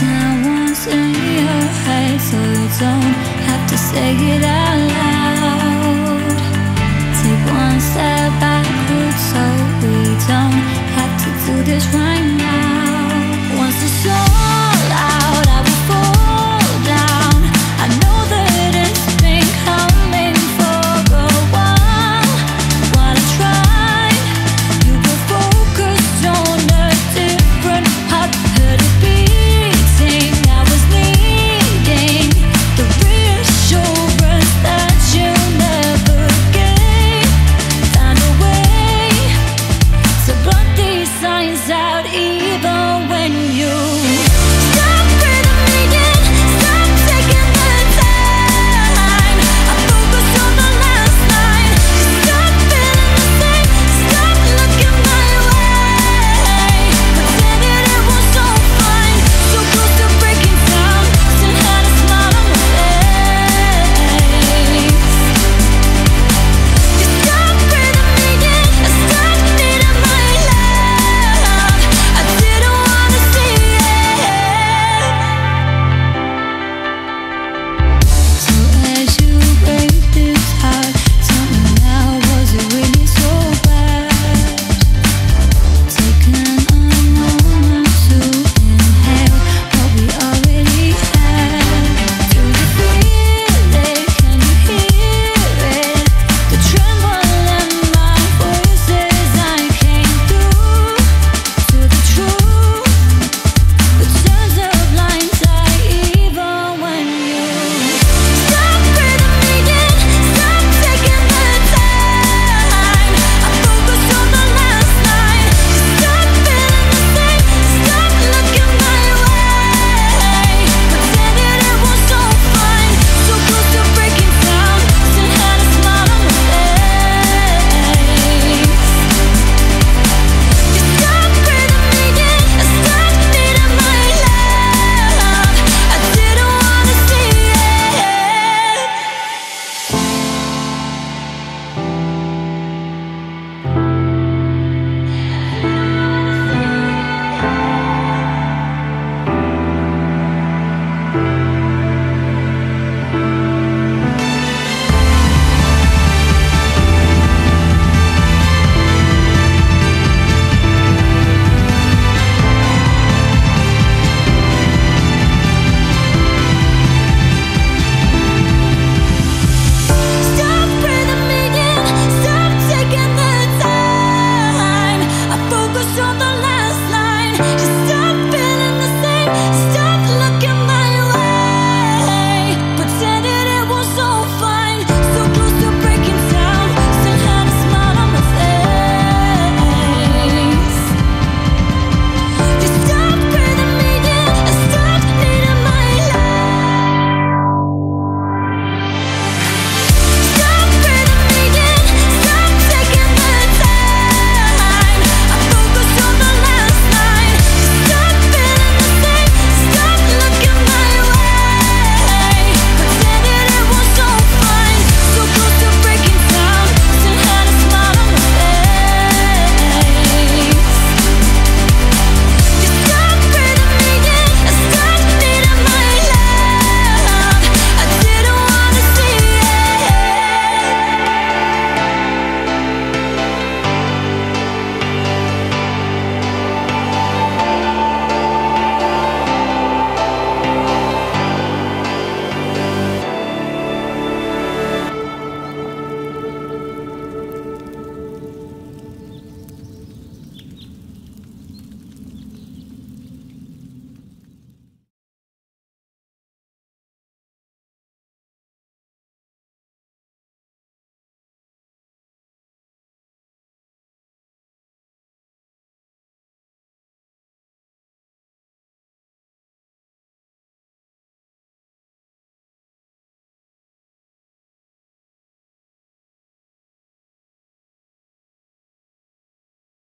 now once in your head, so you don't have to say it out loud.